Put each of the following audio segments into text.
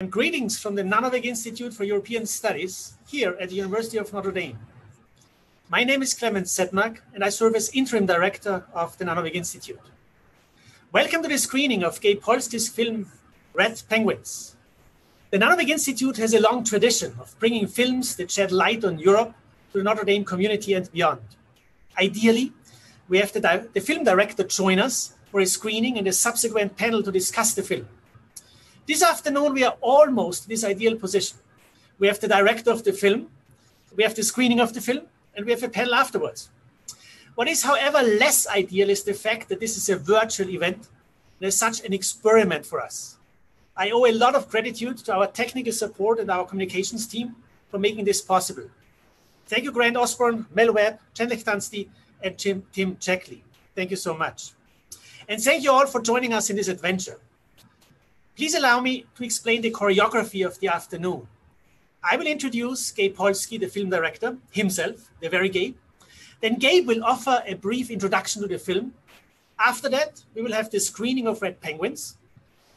And greetings from the Nanovic Institute for European Studies here at the University of Notre Dame. My name is Clemens Sedmak, and I serve as interim director of the Nanovic Institute. Welcome to the screening of Gabe Polsky's film Red Penguins. The Nanovic Institute has a long tradition of bringing films that shed light on Europe to the Notre Dame community and beyond. Ideally, we have the, di- the film director join us for a screening and a subsequent panel to discuss the film. This afternoon, we are almost in this ideal position. We have the director of the film, we have the screening of the film, and we have a panel afterwards. What is, however, less ideal is the fact that this is a virtual event as such an experiment for us. I owe a lot of gratitude to our technical support and our communications team for making this possible. Thank you, Grant Osborne, Mel Webb, Chandler Dunsty, and Tim Checkley. Thank you so much. And thank you all for joining us in this adventure. Please allow me to explain the choreography of the afternoon. I will introduce Gabe Polsky, the film director, himself, the very Gabe. Then Gabe will offer a brief introduction to the film. After that, we will have the screening of Red Penguins.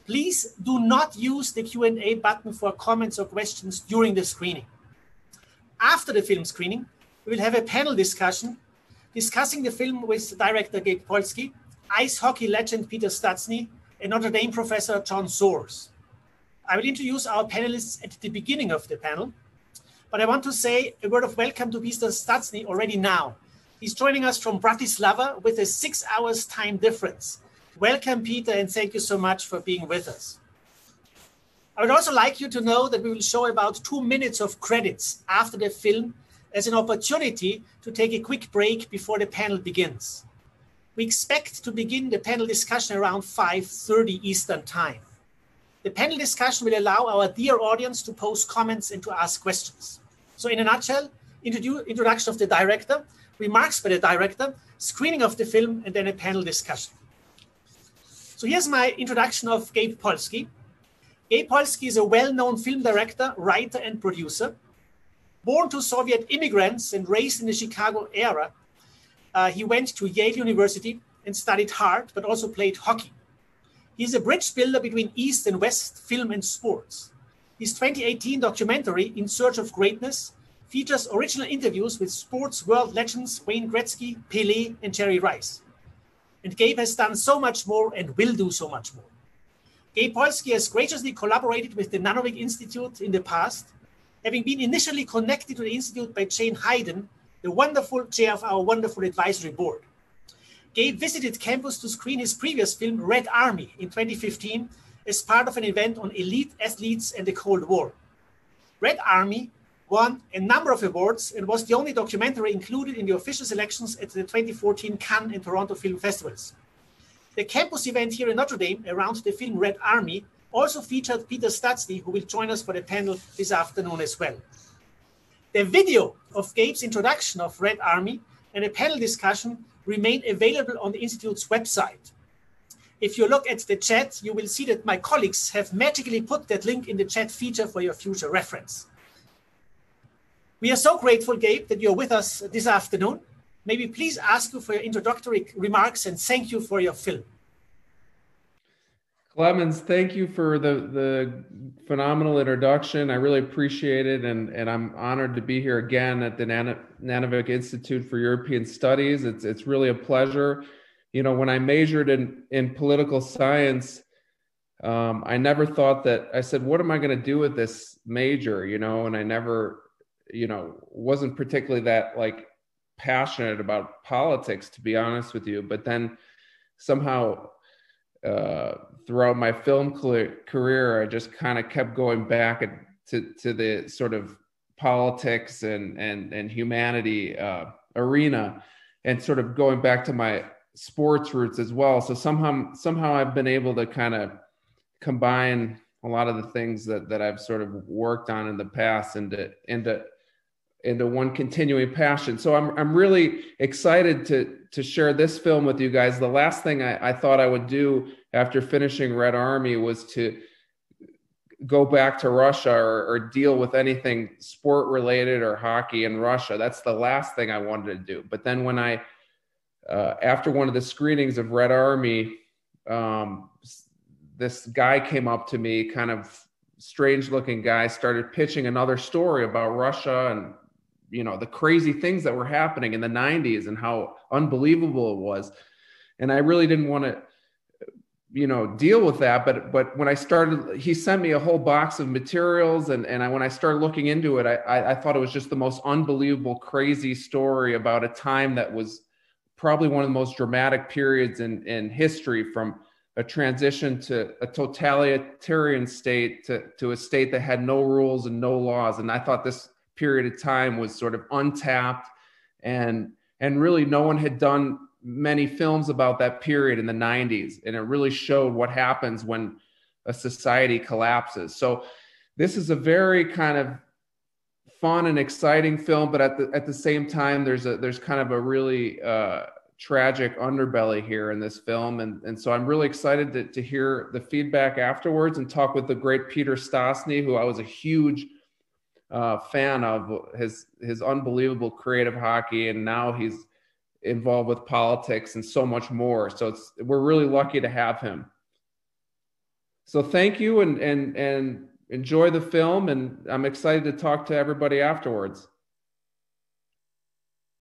Please do not use the Q&A button for comments or questions during the screening. After the film screening, we will have a panel discussion discussing the film with director Gabe Polsky, ice hockey legend Peter and Notre Dame professor John Soares. I will introduce our panelists at the beginning of the panel, but I want to say a word of welcome to Peter Stastny already now. He's joining us from Bratislava with a six hours time difference. Welcome, Peter, and thank you so much for being with us. I would also like you to know that we will show about two minutes of credits after the film as an opportunity to take a quick break before the panel begins. We expect to begin the panel discussion around 5.30 Eastern Time. The panel discussion will allow our dear audience to post comments and to ask questions. So in a nutshell, introdu- introduction of the director, remarks by the director, screening of the film, and then a panel discussion. So here's my introduction of Gabe Polsky. Gabe Polsky is a well-known film director, writer, and producer. Born to Soviet immigrants and raised in the Chicago area, uh, he went to Yale University and studied hard, but also played hockey. He's a bridge builder between East and West film and sports. His 2018 documentary, In Search of Greatness, features original interviews with sports world legends Wayne Gretzky, Pele, and Jerry Rice. And Gabe has done so much more and will do so much more. Gabe Polsky has graciously collaborated with the Nanovic Institute in the past, having been initially connected to the Institute by Jane Hayden, the wonderful chair of our wonderful advisory board. Gabe visited campus to screen his previous film, Red Army, in 2015 as part of an event on elite athletes and the Cold War. Red Army won a number of awards and was the only documentary included in the official selections at the 2014 Cannes and Toronto Film Festivals. The campus event here in Notre Dame around the film Red Army also featured Peter Stastny, who will join us for the panel this afternoon as well. The video of Gabe's introduction of Red Army and a panel discussion remain available on the Institute's website. If you look at the chat, you will see that my colleagues have magically put that link in the chat feature for your future reference. We are so grateful, Gabe, that you're with us this afternoon. Maybe please ask you for your introductory remarks and thank you for your film. Clemens, thank you for the the phenomenal introduction. I really appreciate it, and and I'm honored to be here again at the Nan- Nanovic Institute for European Studies. It's it's really a pleasure. You know, when I majored in in political science, um, I never thought that. I said, "What am I going to do with this major?" You know, and I never, you know, wasn't particularly that like passionate about politics, to be honest with you. But then somehow uh, throughout my film career, I just kind of kept going back to, to the sort of politics and and and humanity uh, arena, and sort of going back to my sports roots as well. So somehow somehow I've been able to kind of combine a lot of the things that that I've sort of worked on in the past into into into one continuing passion. So I'm I'm really excited to to share this film with you guys. The last thing I, I thought I would do after finishing Red Army was to go back to Russia or, or deal with anything sport related or hockey in Russia. That's the last thing I wanted to do. But then when I uh, after one of the screenings of Red Army, um, this guy came up to me, kind of strange looking guy started pitching another story about Russia and you know the crazy things that were happening in the 90s and how unbelievable it was. And i really didn't want to you know deal with that but but when i started he sent me a whole box of materials and and I, when i started looking into it I, I i thought it was just the most unbelievable crazy story about a time that was probably one of the most dramatic periods in in history from a transition to a totalitarian state to, to a state that had no rules and no laws. And i thought this period of time was sort of untapped and and really no one had done many films about that period in the 90s and it really showed what happens when a society collapses. So this is a very kind of fun and exciting film but at the at the same time there's a there's kind of a really uh, tragic underbelly here in this film and and so i'm really excited to, to hear the feedback afterwards and talk with the great peter stastny who i was a huge uh, fan of his his unbelievable creative hockey, and now he's involved with politics and so much more. So it's we're really lucky to have him. So thank you and and and enjoy the film, and I'm excited to talk to everybody afterwards.